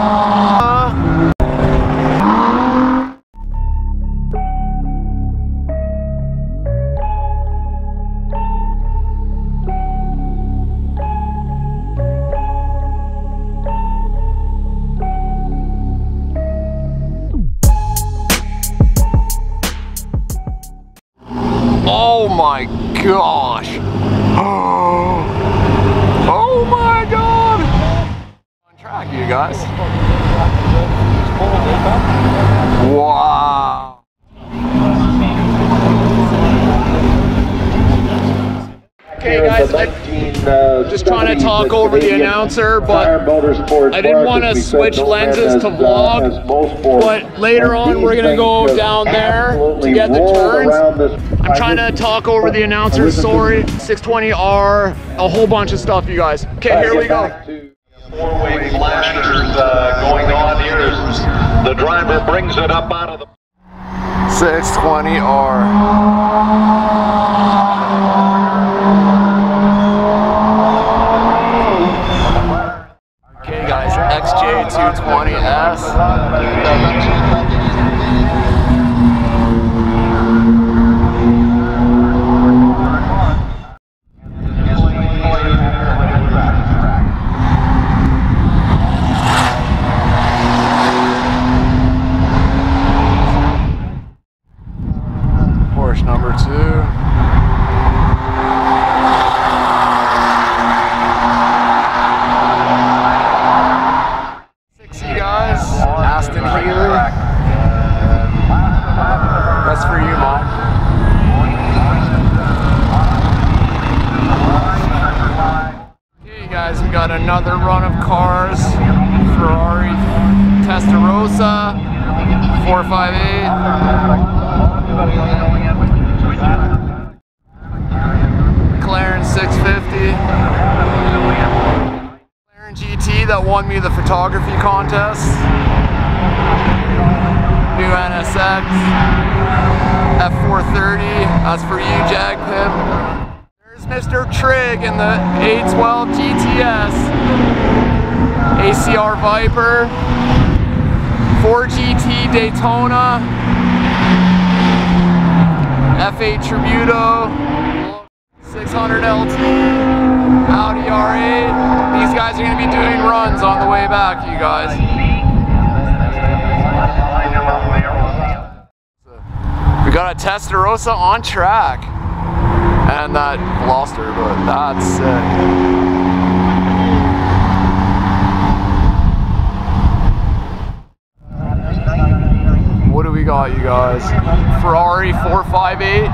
Oh guys. Wow. Okay guys, I just trying to talk over the announcer, but I didn't want to switch lenses to vlog. But later on, we're gonna go down there to get the turns. I'm trying to talk over the announcer. Sorry, 620R, a whole bunch of stuff, you guys. Okay, here we go. Four-way flashers uh, going on here as the driver brings it up out of the 620R. Okay guys, XJ220S. Porsche number two. Sixty guys, Austin-Healey. That's for you, Mom. Okay, guys, we got another run of cars. Ferrari Testarossa 458. McLaren 650. McLaren GT that won me the photography contest. New NSX. F430. That's for you, Jag Pip. There's Mr. Trig in the 812 GTS. ACR Viper. Ford GT Daytona. F8 Tributo. 600 LT, Audi R8. These guys are going to be doing runs on the way back, you guys. We got a Testarossa on track. And that Veloster, but that's sick. What do we got, you guys? Ferrari 458.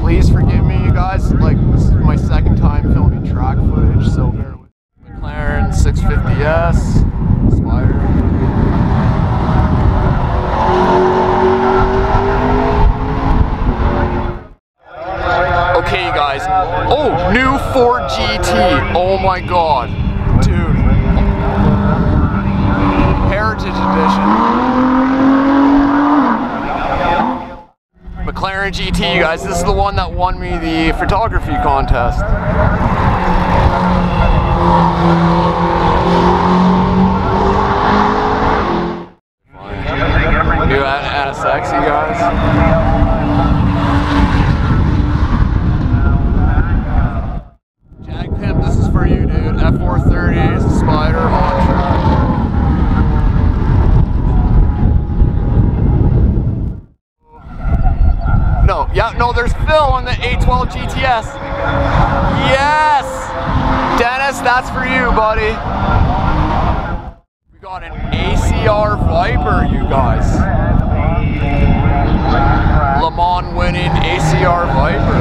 Please forgive me, you guys. Like, this is my second time filming track footage, so bear. McLaren 650S, Spider. Okay, guys. Oh, new Ford GT. Oh my god. Dude. Heritage Edition. McLaren GT, you guys. This is the one that won me the photography contest. New NSX, you guys. Jag Pimp, this is for you, dude. F430, Spider, on track. No, yeah, no, there's Phil on the 812 GTS. Yes! Dennis, that's for you, buddy. We got an ACR Viper, you guys. Le Mans winning ACR Viper.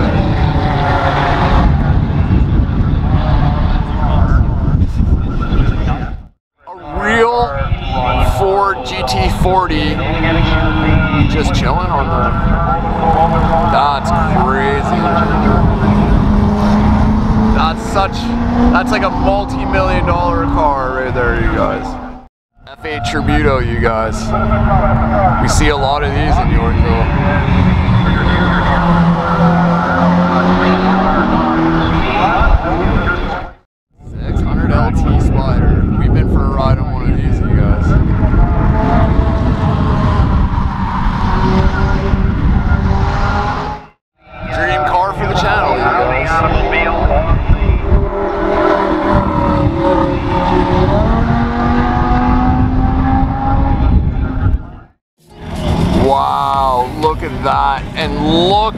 A real Ford GT40 just chilling on the. That's crazy. That's such. That's like a multi-million dollar car right there, you guys. F8 Tributo, you guys. We see a lot of these in Yorkville.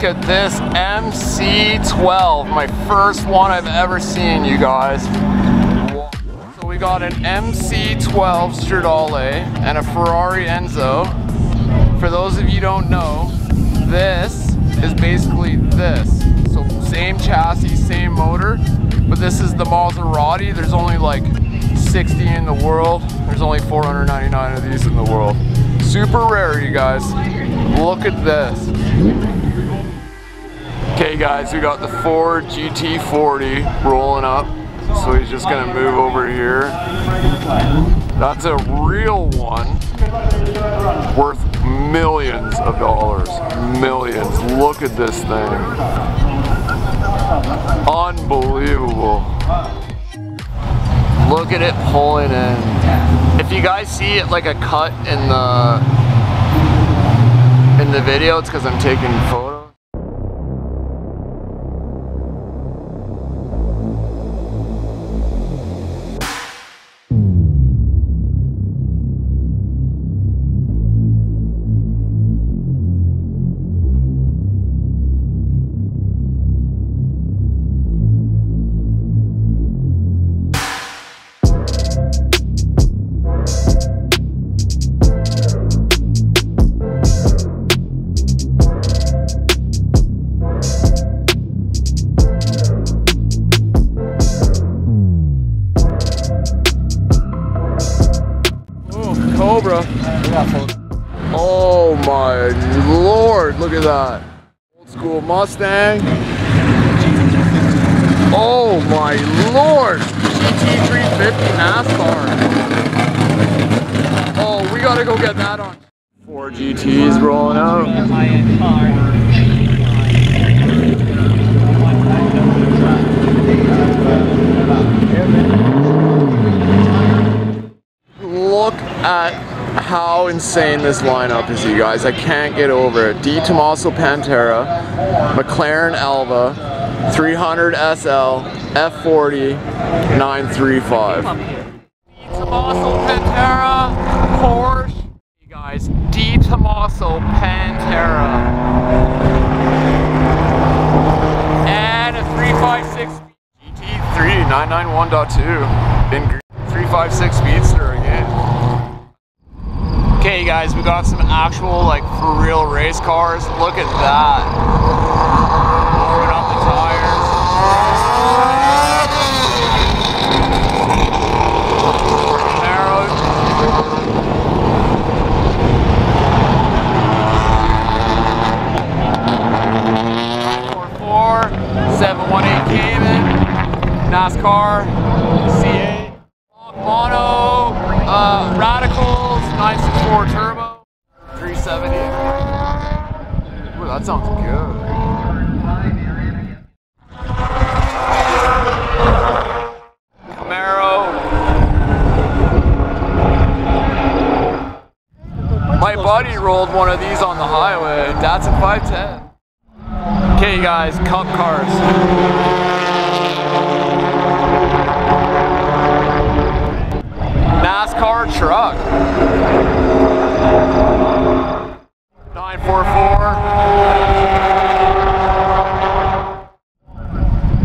Look at this MC12. My first one I've ever seen, you guys. So we got an MC12 Stradale and a Ferrari Enzo. For those of you don't know, this is basically this. So same chassis, same motor, but this is the Maserati. There's only like 60 in the world. There's only 499 of these in the world. Super rare, you guys. Look at this. Okay guys, we got the Ford GT40 rolling up. So he's just gonna move over here. That's a real one worth millions of dollars. Millions. Look at this thing. Unbelievable. Look at it pulling in. If you guys see it like a cut in the in the video, it's because I'm taking photos. Cobra. Oh my lord, look at that. Old school Mustang. Oh my lord. GT350 NASCAR. Oh, we gotta go get that on. Four GTs rolling out. Look at how insane this lineup is, you guys. I can't get over it. De Tomaso Pantera, McLaren Elva, 300 SL, F40, 935. Tomaso Pantera, Porsche. You guys, De Tomaso Pantera. And a 356 GT3 991.2 in 356 Speedster again. Okay guys, we got some actual like for real race cars. Look at that. Warming up the tires. Camaro. Four four, 718 Cayman, NASCAR, C8, Mono, uh, Radicals, 964 Turbo, 370. Ooh, that sounds good. Camaro. My buddy rolled one of these on the highway. That's a 510. Okay, guys, cup cars. NASCAR truck. 944.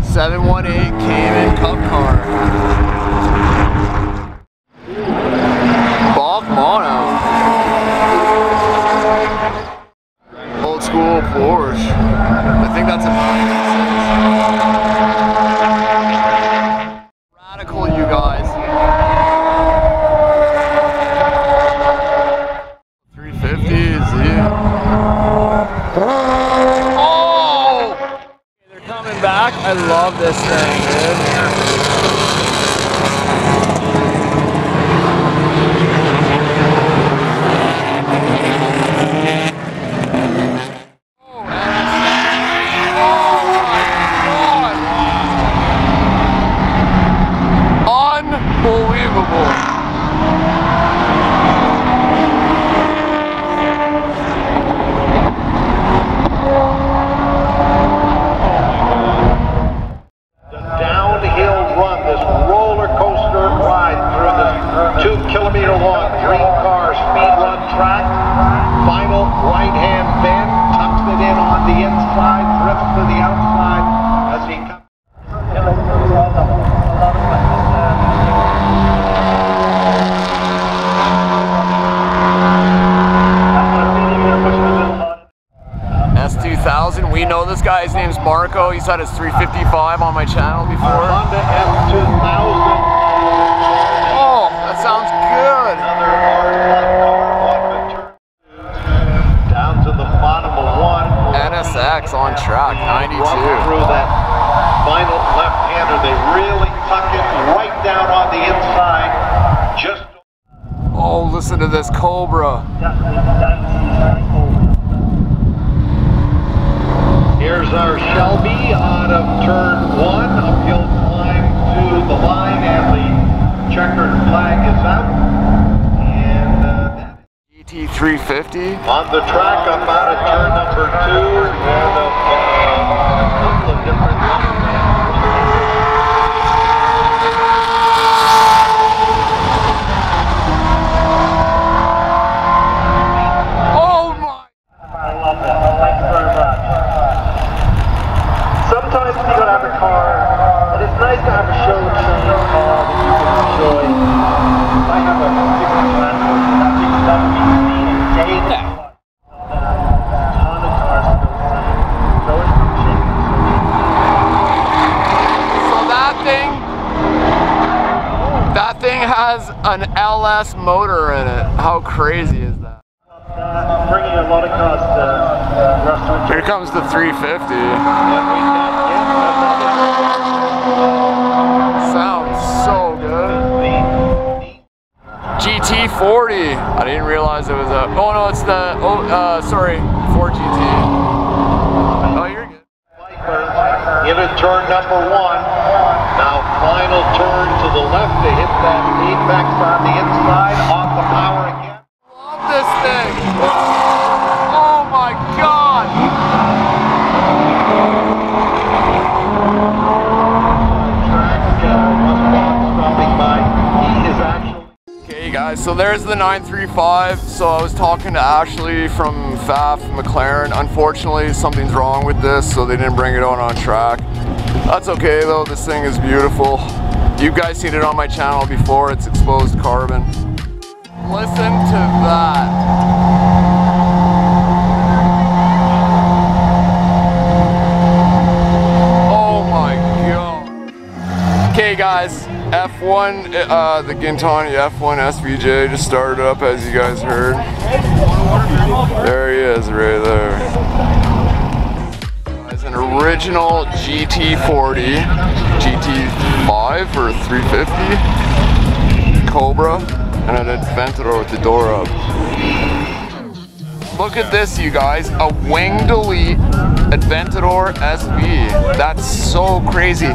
718 Cayman Cup car. BAC Mono. School Porsche. I think that's a track, final right hand bend, tucks it in on the inside, drifts to the outside as he comes. S2000, we know this guy, his name's Marco, he's had his 355 on my channel before. Honda S2000. On track, 92. Through that final left-hander, they really tuck it right down on the inside. Just Oh, listen to this Cobra. here's our Shelby out of turn one. Uphill climb to the line, and the checkered flag is out. And uh, that GT350. On the track, I'm out of turn number two, and of uh, a couple of different Oh my! I love it. Thank you very much. Sometimes you gotta have a car, and it's nice to have a show and shine car that you can enjoy. I have a 60 Transport, and that thing that we see in daily. A ton of cars to go see. So it's cheap. So that thing, that thing has an LS motor in it. How crazy is that? Uh, bringing a lot of cars to uh, The 350. Sounds so good. GT40. I didn't realize it was a. Oh no, it's the. Oh, uh, sorry, Ford GT. Oh, you're good. into turn number one. Now final turn to the left to hit that apex on the inside, off the power again. Love this thing. Oh my god. Track, uh, Russ Bond stopping by. He is actually Okay guys, so there's the 935. So I was talking to Ashley from Pfaff McLaren. Unfortunately, something's wrong with this, so they didn't bring it on on track. That's okay though, this thing is beautiful. You guys seen it on my channel before, it's exposed carbon. Listen to that. Oh my god. Okay guys, F1, uh, the Gintani F1 SVJ just started up as you guys heard. There he is, right there. It's an original GT40, GT5 or 350 Cobra, and an Aventador with the door up. Look at this, you guys. A wing delete Aventador SV. That's so crazy.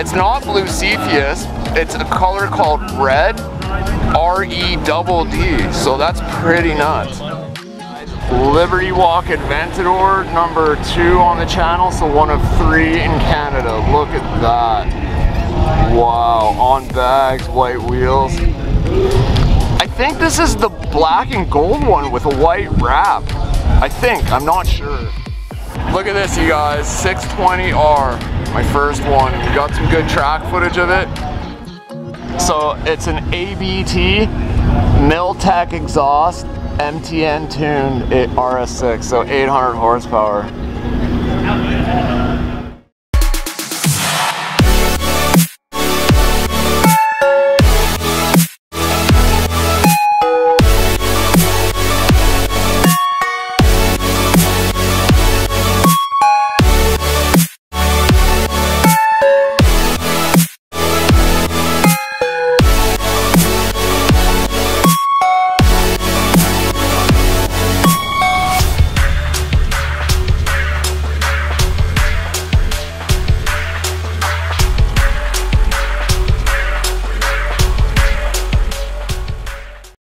It's not blue Cepheus. It's a color called red. R-E double D. So that's pretty nuts. Liberty Walk Aventador number two on the channel. So one of three in Canada. Look at that. Wow. On bags, white wheels. I think this is the black and gold one with a white wrap. I think, I'm not sure. Look at this, you guys, 620R, my first one. We got some good track footage of it. So it's an ABT Milltek exhaust MTM tuned RS6, so 800 horsepower.